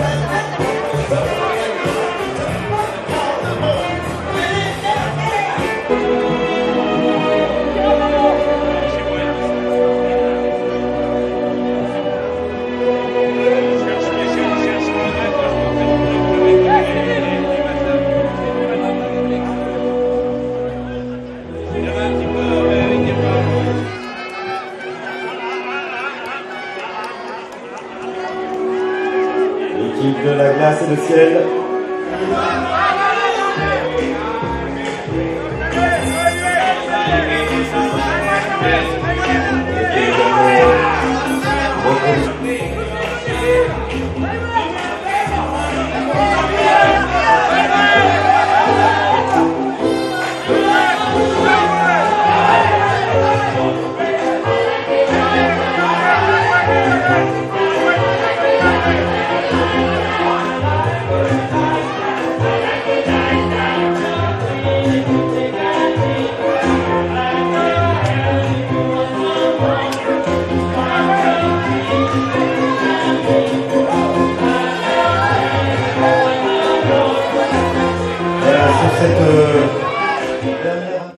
哎。L'équipe de la glace et le ciel. sur cette dernière.